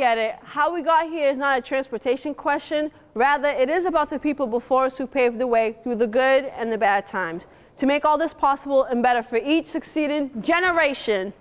It. How we got here is not a transportation question. Rather, it is about the people before us who paved the way through the good and the bad times to make all this possible and better for each succeeding generation.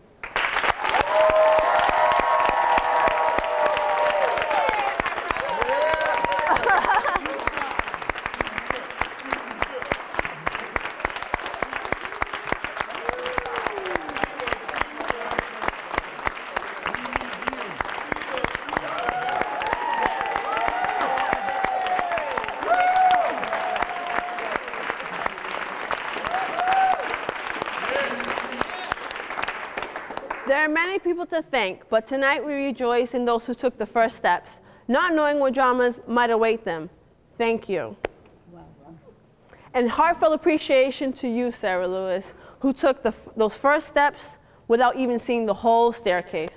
There are many people to thank, but tonight we rejoice in those who took the first steps, not knowing what dramas might await them. Thank you. And heartfelt appreciation to you, Sarah Lewis, who took the, those first steps without even seeing the whole staircase.